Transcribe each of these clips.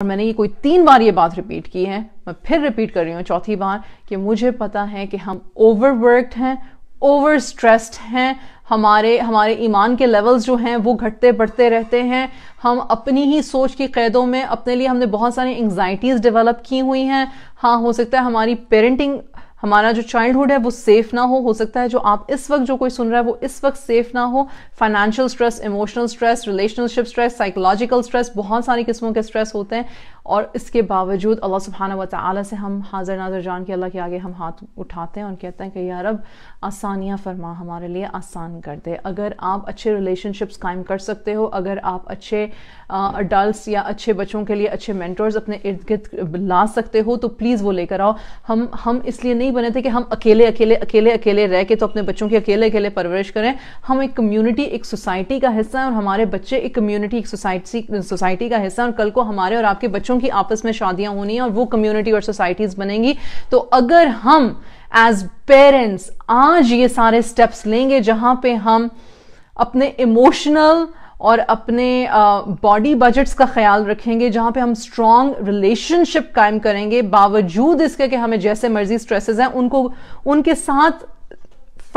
और मैंने ये कोई तीन बार ये बात रिपीट की है, मैं फिर रिपीट कर रही हूँ चौथी बार कि मुझे पता है कि हम ओवरवर्कड हैं ओवर स्ट्रेस्ड हैं, हमारे हमारे ईमान के लेवल्स जो हैं वो घटते बढ़ते रहते हैं। हम अपनी ही सोच की कैदों में अपने लिए हमने बहुत सारी एंगजाइटीज डेवलप की हुई हैं। हाँ हो सकता है हमारी पेरेंटिंग हमारा जो चाइल्डहुड है, वो सेफ़ ना हो हो सकता है जो आप इस वक्त जो कोई सुन रहा है, वो इस वक्त सेफ़ ना हो। Financial stress emotional stress relationship stress psychological stress बहुत सारी किस्मों के स्ट्रेस होते हैं। और इसके बावजूद अल्लाह सुबहाना व ताली से हम हाजिर नाजर जान के अल्लाह के आगे हम हाथ उठाते हैं और कहते हैं कि यार अब आसानियाँ फरमा हमारे लिए, आसान कर दे। अगर आप अच्छे रिलेशनशिप्स कायम कर सकते हो, अगर आप अच्छे अडल्ट या अच्छे बच्चों के लिए अच्छे मैंटर्स अपने इर्द गिर्द ला सकते हो तो प्लीज़ वो लेकर आओ। हम हम इसलिए नहीं बने थे कि हम अकेले अकेले अकेले अकेले रह के तो अपने बच्चों की अकेले अकेले परवरिश करें। हम एक कम्युनिटी एक सोसाइटी का हिस्सा है और हमारे बच्चे एक कम्युनिटी एक सोसाइटी सोसाइटी का हिस्सा और कल को हमारे और आपके बच्चों की आपस में शादियाँ होनी है और वो कम्युनिटी और सोसाइटीज बनेंगी। तो अगर हम एज पेरेंट्स आज ये सारे स्टेप्स लेंगे जहाँ पे हम अपने इमोशनल और अपने बॉडी uh, बजट्स का ख्याल रखेंगे जहाँ पे हम स्ट्रॉन्ग रिलेशनशिप कायम करेंगे। बावजूद इसके कि हमें जैसे मर्ज़ी स्ट्रेसेस हैं उनको उनके साथ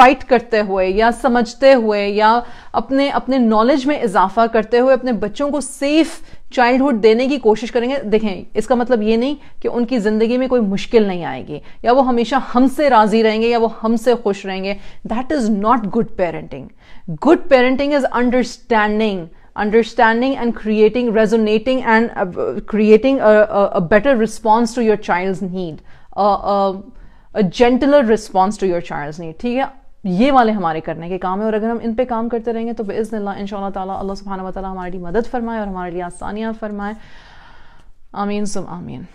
फाइट करते हुए या समझते हुए या अपने अपने नॉलेज में इजाफा करते हुए अपने बच्चों को सेफ़ चाइल्डहुड देने की कोशिश करेंगे। देखें इसका मतलब ये नहीं कि उनकी ज़िंदगी में कोई मुश्किल नहीं आएगी। या वो हमेशा हमसे राज़ी रहेंगे या वो हमसे खुश रहेंगे। That is not good parenting good parenting is understanding understanding and creating resonating and uh, creating a, a, a, better response to response to your child's need. ठीक है? ये वाले हमारे करने के काम है और अगर हम इन पे काम करते रहेंगे तो बेज़न इन शाह सुबहाना वाली मदद फरमाए और हमारे लिए आसानियाँ फरमाए। आमीन सुम आमीन।